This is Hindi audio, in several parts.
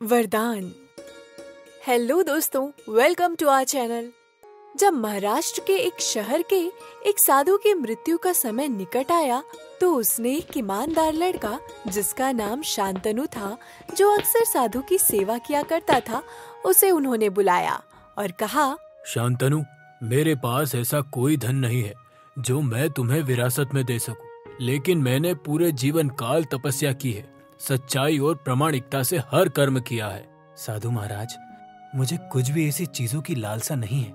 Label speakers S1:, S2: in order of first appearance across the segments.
S1: वरदान हेलो दोस्तों वेलकम टू आवर चैनल जब महाराष्ट्र के एक शहर के एक साधु की मृत्यु का समय निकट आया तो उसने एक ईमानदार लड़का, जिसका नाम शांतनु था, जो अक्सर साधु की सेवा किया करता था, उसे उन्होंने बुलाया और कहा,
S2: शांतनु, मेरे पास ऐसा कोई धन नहीं है, जो मैं तुम्हें विरासत में दे सकूँ। लेकिन मैंने पूरे जीवन काल तपस्या की है सच्चाई और प्रमाणिकता से हर कर्म किया है।
S3: साधु महाराज, मुझे कुछ भी ऐसी चीज़ों की लालसा नहीं है।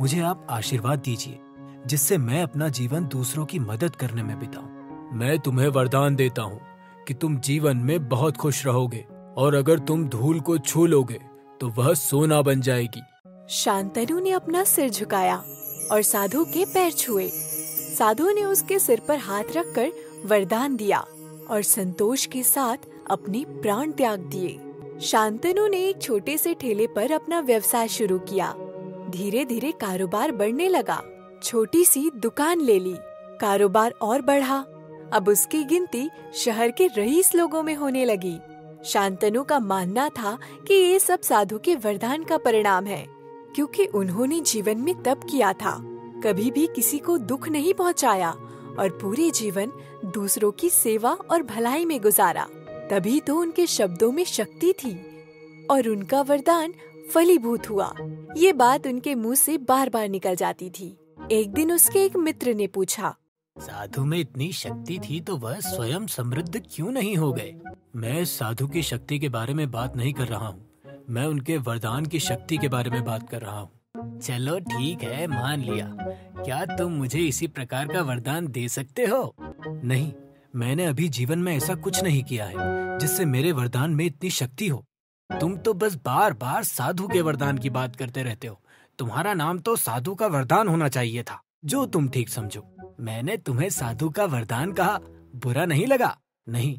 S3: मुझे आप आशीर्वाद दीजिए, जिससे मैं अपना जीवन दूसरों की मदद करने में बिताऊं।
S2: मैं तुम्हें वरदान देता हूँ कि तुम जीवन में बहुत खुश रहोगे, और अगर तुम धूल को छू लोगे तो वह सोना बन जाएगी।
S1: शांतनु ने अपना सिर झुकाया और साधु के पैर छुए। साधु ने उसके सिर पर हाथ रखकर वरदान दिया। और संतोष के साथ अपने प्राण त्याग दिए। शांतनु ने एक छोटे से ठेले पर अपना व्यवसाय शुरू किया। धीरे धीरे कारोबार बढ़ने लगा। छोटी सी दुकान ले ली। कारोबार और बढ़ा। अब उसकी गिनती शहर के रईस लोगों में होने लगी। शांतनु का मानना था कि ये सब साधु के वरदान का परिणाम है, क्योंकि उन्होंने जीवन में तप किया था। कभी भी किसी को दुख नहीं पहुँचाया और पूरे जीवन दूसरों की सेवा और भलाई में गुजारा। तभी तो उनके शब्दों में शक्ति थी और उनका वरदान फलीभूत हुआ। ये बात उनके मुँह से बार बार निकल जाती थी। एक दिन उसके एक मित्र ने पूछा,
S3: साधु में इतनी शक्ति थी तो वह स्वयं समृद्ध क्यों नहीं हो गए?
S2: मैं साधु की शक्ति के बारे में बात नहीं कर रहा हूँ। मैं उनके वरदान की शक्ति के बारे में बात कर रहा हूँ।
S3: चलो ठीक है, मान लिया। क्या तुम मुझे इसी प्रकार का वरदान दे सकते हो?
S2: नहीं, मैंने अभी जीवन में ऐसा कुछ नहीं किया है, जिससे मेरे वरदान में इतनी शक्ति हो।
S3: तुम तो बस बार बार साधु के वरदान की बात करते रहते हो। तुम्हारा नाम तो साधु का वरदान होना चाहिए था,
S2: जो तुम ठीक समझो।
S3: मैंने तुम्हें साधु का वरदान कहा, बुरा नहीं लगा।
S2: नहीं,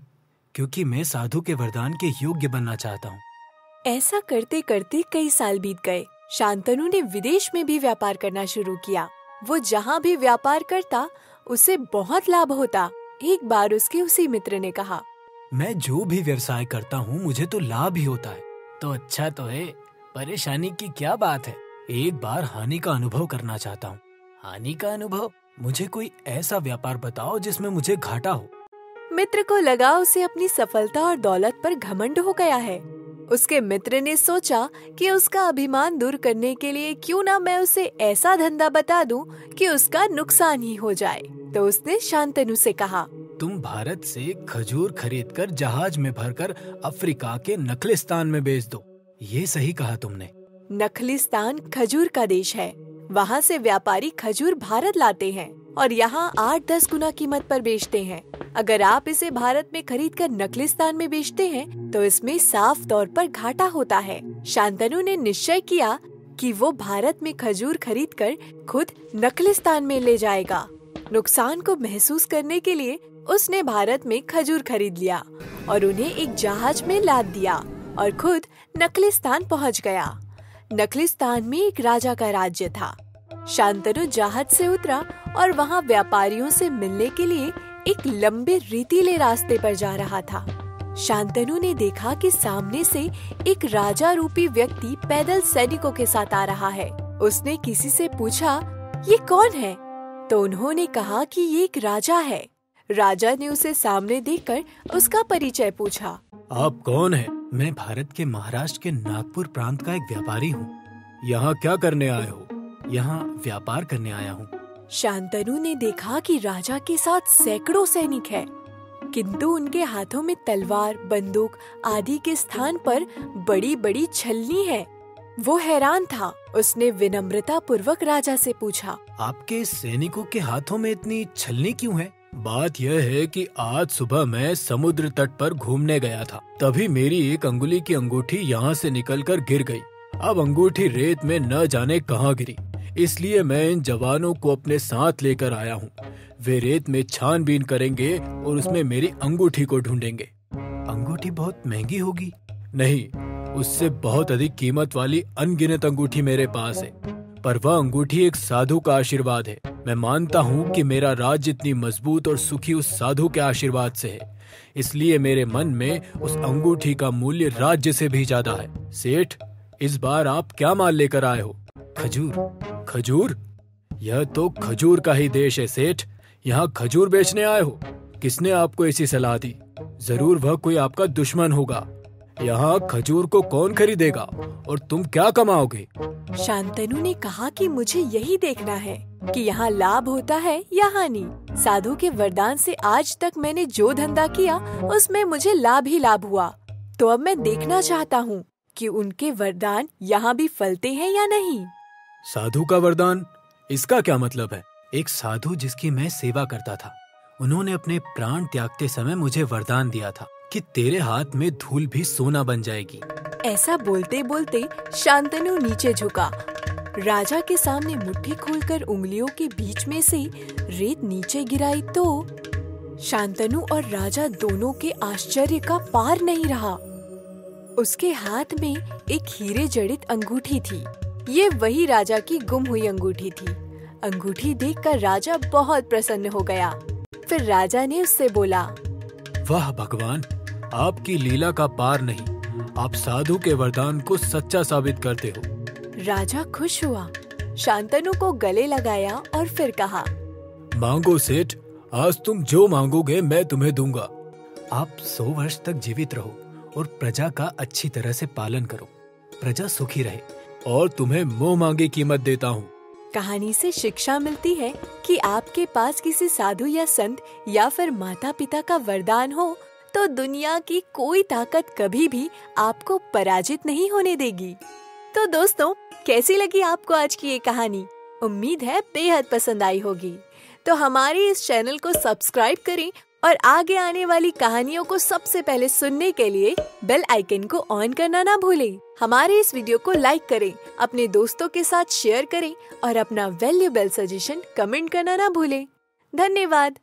S2: क्योंकि मैं साधु के वरदान के योग्य बनना चाहता हूँ।
S1: ऐसा करते करते कई साल बीत गए। शांतनु ने विदेश में भी व्यापार करना शुरू किया। वो जहाँ भी व्यापार करता उसे बहुत लाभ होता। एक बार उसके उसी मित्र ने कहा
S2: मैं जो भी व्यवसाय करता हूँ मुझे तो लाभ ही होता है।
S3: तो अच्छा तो है परेशानी की क्या बात है?
S2: एक बार हानि का अनुभव करना चाहता हूँ।
S3: हानि का अनुभव?
S2: मुझे कोई ऐसा व्यापार बताओ जिसमें मुझे घाटा हो।
S1: मित्र को लगा उसे अपनी सफलता और दौलत पर घमंड हो गया है। उसके मित्र ने सोचा कि उसका अभिमान दूर करने के लिए क्यों ना मैं उसे ऐसा धंधा बता दूँ कि उसका नुकसान ही हो जाए। तो उसने शांतनु से कहा
S2: तुम भारत से खजूर खरीदकर जहाज़ में भरकर अफ्रीका के नखलिस्तान में बेच दो। ये सही कहा तुमने।
S1: नखलिस्तान खजूर का देश है। वहाँ से व्यापारी खजूर भारत लाते हैं और यहाँ आठ दस गुना कीमत पर बेचते हैं। अगर आप इसे भारत में खरीद कर नकलिस्तान में बेचते हैं तो इसमें साफ़ तौर पर घाटा होता है। शांतनु ने निश्चय किया कि वो भारत में खजूर खरीद कर खुद नकलिस्तान में ले जाएगा। नुकसान को महसूस करने के लिए उसने भारत में खजूर खरीद लिया और उन्हें एक जहाज़ में लाद दिया और खुद नकलिस्तान पहुँच गया। नकलिस्तान में एक राजा का राज्य था। शांतनु जहाज़ से उतरा और वहाँ व्यापारियों से मिलने के लिए एक लंबे रेतीले रास्ते पर जा रहा था। शांतनु ने देखा कि सामने से एक राजा रूपी व्यक्ति पैदल सैनिकों के साथ आ रहा है। उसने किसी से पूछा, ये कौन है? तो उन्होंने कहा कि ये एक राजा है। राजा ने उसे सामने देखकर उसका परिचय पूछा।
S2: आप कौन है? मैं भारत के महाराष्ट्र के नागपुर प्रांत का एक व्यापारी हूँ। यहाँ क्या करने आए हो? यहाँ व्यापार करने आया हूँ।
S1: शांतनु ने देखा कि राजा के साथ सैकड़ों सैनिक हैं, किंतु उनके हाथों में तलवार बंदूक आदि के स्थान पर बड़ी बड़ी छलनी है। वो हैरान था। उसने विनम्रता पूर्वक राजा से पूछा
S2: आपके सैनिकों के हाथों में इतनी छलनी क्यों है? बात यह है कि आज सुबह मैं समुद्र तट पर घूमने गया था। तभी मेरी एक अंगुली की अंगूठी यहाँ से निकलकर गिर गई। अब अंगूठी रेत में न जाने कहाँ गिरी। इसलिए मैं इन जवानों को अपने साथ लेकर आया हूँ। वे रेत में छानबीन करेंगे और उसमें मेरी अंगूठी को ढूंढेंगे।
S3: अंगूठी बहुत महँगी होगी?
S2: नहीं, उससे बहुत अधिक कीमत वाली अनगिनत अंगूठी मेरे पास है। पर वह अंगूठी एक साधु का आशीर्वाद है। मैं मानता हूँ कि मेरा राज्य इतनी मज़बूत और सुखी उस साधु के आशीर्वाद से है। इसलिए मेरे मन में उस अंगूठी का मूल्य राज्य से भी ज़्यादा है। सेठ, इस बार आप क्या माल लेकर आए हो?
S3: खजूर।
S2: खजूर? यह तो खजूर का ही देश है, सेठ। यहाँ खजूर बेचने आए हो। किसने आपको ऐसी सलाह दी? ज़रूर वह कोई आपका दुश्मन होगा। यहाँ खजूर को कौन खरीदेगा? और तुम क्या कमाओगे?
S1: शांतनु ने कहा कि मुझे यही देखना है कि यहाँ लाभ होता है या हानि। साधु के वरदान से आज तक मैंने जो धंधा किया, उसमें मुझे लाभ ही लाभ हुआ। तो अब मैं देखना चाहता हूँ कि उनके वरदान यहाँ भी फलते हैं या नहीं।
S2: साधु का वरदान? इसका क्या मतलब है?
S3: एक साधु जिसकी मैं सेवा करता था। उन्होंने अपने प्राण त्यागते समय मुझे वरदान दिया था कि तेरे हाथ में धूल भी सोना बन जाएगी।
S1: ऐसा बोलते बोलते शांतनु नीचे झुका। राजा के सामने मुट्ठी खोलकर उंगलियों के बीच में से रेत नीचे गिराई तो शांतनु और राजा दोनों के आश्चर्य का पार नहीं रहा। उसके हाथ में एक हीरे जड़ित अंगूठी थी। ये वही राजा की गुम हुई अंगूठी थी। अंगूठी देखकर राजा बहुत प्रसन्न हो गया। फिर राजा ने उससे बोला
S2: वाह भगवान आपकी लीला का पार नहीं। आप साधु के वरदान को सच्चा साबित करते हो।
S1: राजा खुश हुआ। शांतनु को गले लगाया और फिर कहा
S2: मांगो सेठ आज तुम जो मांगोगे मैं तुम्हें दूँगा।
S3: आप सौ वर्ष तक जीवित रहो और प्रजा का अच्छी तरह से पालन करो। प्रजा सुखी रहे।
S2: और तुम्हें मोह मांगी कीमत देता हूँ।
S1: कहानी से शिक्षा मिलती है कि आपके पास किसी साधु या संत या फिर माता पिता का वरदान हो तो दुनिया की कोई ताकत कभी भी आपको पराजित नहीं होने देगी। तो दोस्तों, कैसी लगी आपको आज की ये कहानी? उम्मीद है बेहद पसंद आई होगी। तो हमारे इस चैनल को सब्सक्राइब करें और आगे आने वाली कहानियों को सबसे पहले सुनने के लिए बेल आइकन को ऑन करना ना भूलें। हमारे इस वीडियो को लाइक करें, अपने दोस्तों के साथ शेयर करें और अपना वैल्यूबल सजेशन कमेंट करना ना भूलें। धन्यवाद